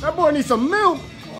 That boy needs some milk.